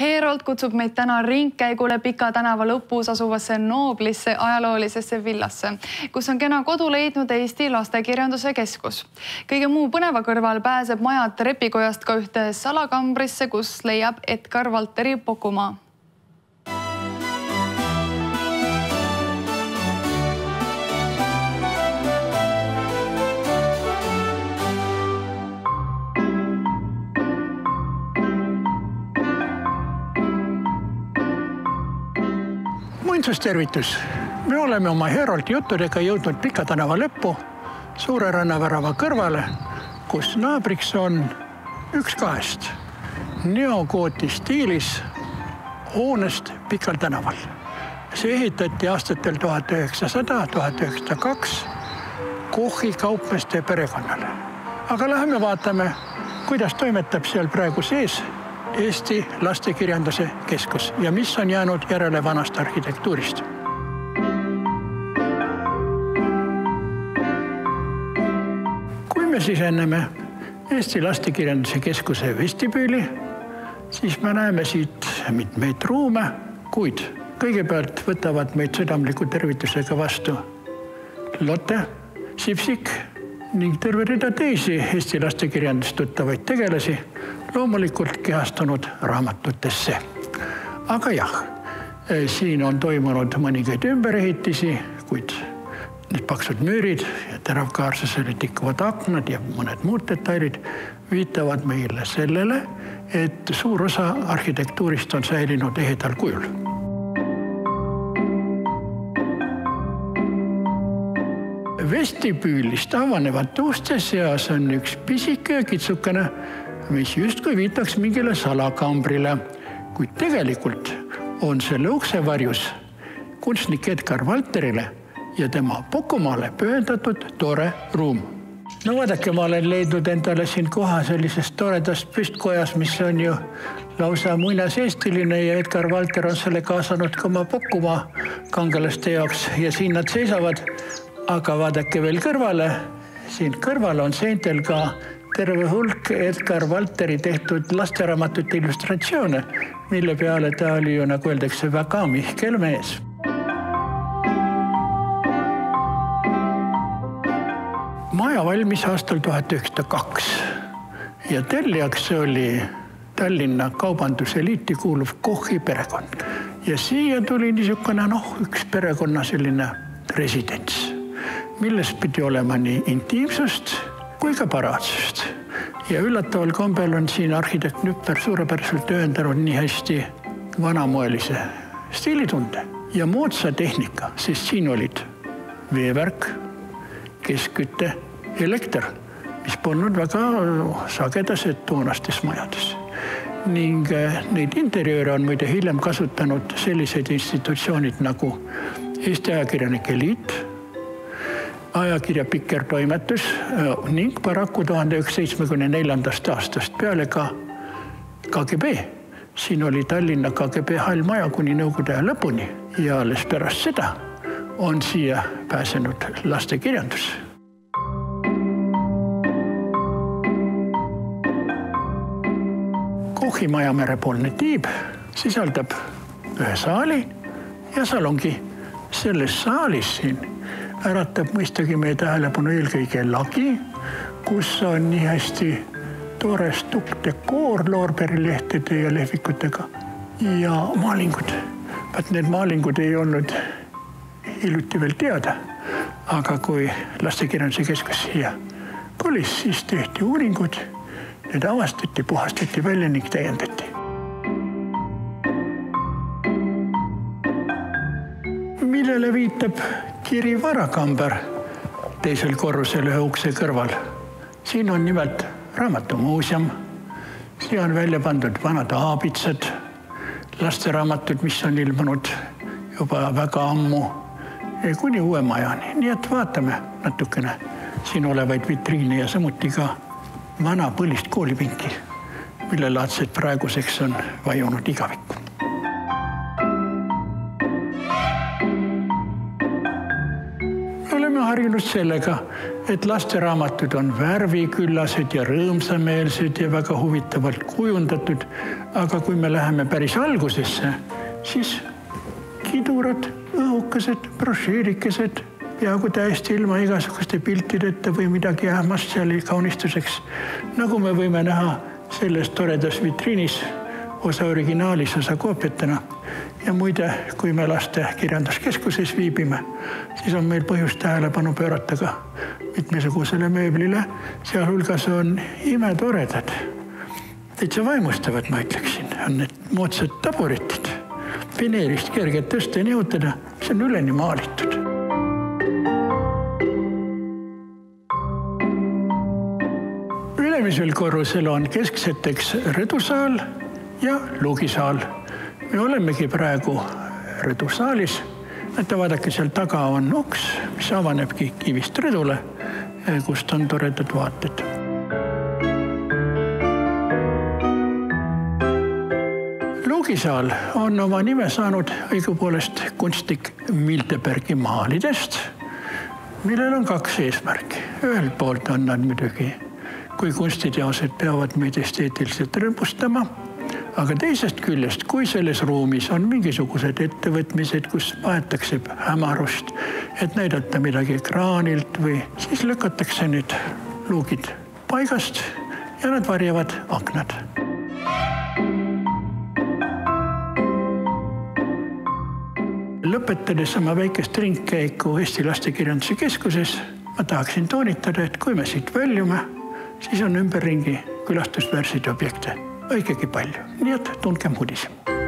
Heerolt kutsub meid täna ringkäigule Pika tänava lõpus asuvasse nooblisse ajaloolisesse villasse, kus on kena kodu leidnud Eesti Lastekirjanduse Keskus. kõige muu põneva kõrval pääseb maja trepikojast ka ühte salakambrisse, kus leiab Edgar Valteri Pokumaa muinsustervitus. me oleme oma Heroldi juttudega jõudnud Pika tänava lõppu, Suure rannavärava kõrvale, kus naabriks on üks kahest neogooti stiilis hoonest Pikal tänaval. see ehitati aastatel tuhat üheksasada, tuhat üheksasada kaks Kochi kaupmeeste perekonnale. aga läheme vaatame, kuidas toimetab seal praegu sees Eesti Lastekirjanduse Keskus ja mis on jäänud järele vanast arhitektuurist. me siseneme Eesti Lastekirjanduse Keskuse vestibüüli, siis me näeme siit mitmeid ruume, kuid kõigepealt võtavad meid südamliku tervitusega vastu Lotte Sipsik ning terve rida teisi Eesti lastekirjandust tuttavaid tegelasi loomulikult kehastunud raamatutesse. aga jah, siin on toimunud mõningaid ümberehitisi, kuid need paksud müürid ja teravkaarsusele tikkuvad aknad ja mõned muud detailid viitavad meile sellele, et suur osa arhitektuurist on säilinud ehedal kujul vestibüülist avanevate uste seas on üks pisike kitsukene mis justkui viitaks mingile salakambrile, kuid tegelikult on selle ukse varjus kunstnik Edgar Valterile ja tema Pokumaale pühendatud tore ruum. no vaadake, ma olen leidnud endale siin koha sellises toredas püstkojas, mis on ju lausa muinaseestiline ja Edgar Valter on selle kaasanud ka oma Pokumaa kangelaste jaoks ja siin nad seisavad. aga vaadake veel kõrvale, siin kõrval on seintel ka terve hulk Edgar Valteri tehtud lasteraamatute illustratsioone, mille peale ta oli ju nagu öeldakse, väga mihkel mees. maja valmis aastal tuhat üheksasada kaks ja tellijaks oli Tallinna kaubanduseliiti kuuluv Kochi perekond ja siia tuli niisugune noh, üks perekonna selline residents, milles pidi olema nii intiimsust kui ka paraatsust. ja üllataval kombel on siin arhitekt Nüpper suurepäraselt ühendanud nii hästi vanamoelise stiilitunde ja moodsa tehnika, sest siin olid veevärk, keskküte, elekter, mis polnud väga sagedased toonastes majades ning eh, neid interjööre on muide hiljem kasutanud sellised institutsioonid nagu Eesti Ajakirjanike Liit ajakirja Pikker toimetus äh, ning paraku tuhande üheksasaja seitsmekümne neljandast aastast peale ka KGB. siin oli Tallinna KGB hall maja kuni Nõukogude aja lõpuni ja alles pärast seda on siia pääsenud lastekirjandus Kochi maja merepoolne tiib sisaldab ühe saali ja salongi. selles saalis siin äratab mõistagi meie tähelepanu eelkõige lagi, kus on nii hästi tore stukkdekoor loorberilehtede ja lehvikutega ja maalingud. vaat need maalingud ei olnud hiljuti veel teada. aga kui Lastekirjanduse Keskus siia kolis, siis tehti uuringud, need avastati, puhastati välja ning täiendati. Millele viitab kiri varakamber teisel korrusel ühe ukse kõrval. siin on nimelt raamatumuuseum. siia on välja pandud vanad aabitsad, lasteraamatud, mis on ilmunud juba väga ammu kuni uue majani, nii et vaatame natukene siin olevaid vitriine ja samuti ka vana põlist koolipinki, millelaadsed praeguseks on vajunud igavikku. Harjunud sellega, et lasteraamatud on värviküllased ja rõõmsameelsed ja väga huvitavalt kujundatud. aga kui me läheme päris algusesse, siis kidurad, õhukesed, brošüürikesed, peaaegu täiesti ilma igasuguste piltideta või midagi ähmast seal kaunistuseks. nagu me võime näha selles toredas vitriinis, osa originaalis, osa koopiatena ja muide, kui me laste kirjanduskeskuses viibime, siis on meil põhjust tähelepanu pöörata ka mitmesugusele mööblile, sealhulgas on imetoredad, täitsa vaimustavad, ma ütleksin, on need moodsad taburetid, veneerist kergelt tõsta ja nihutada, see on üleni maalitud. Ülemisel korrusel on keskseteks rõdusaal ja luugisaal me olemegi praegu rõdusaalis. näete, vaadake, seal taga on uks, mis avanebki kivist rõdule, kust on toredad vaated. luugisaal on oma nime saanud õigupoolest kunstnik Miltebergi maalidest, millel on kaks eesmärki. ühelt poolt on nad muidugi, kui kunstiteosed peavad meid esteetiliselt rõõmustama aga teisest küljest, kui selles ruumis on mingisugused ettevõtmised, kus vahetakse hämarust, et näidata midagi ekraanilt või siis lükatakse need luugid paigast ja nad varjavad aknad. lõpetades oma väikest ringkäiku Eesti Lastekirjanduse Keskuses, ma tahaksin toonitada, et kui me siit väljume, siis on ümberringi külastusväärseid objekte ikkagi palju, nii et tundkem uudishimu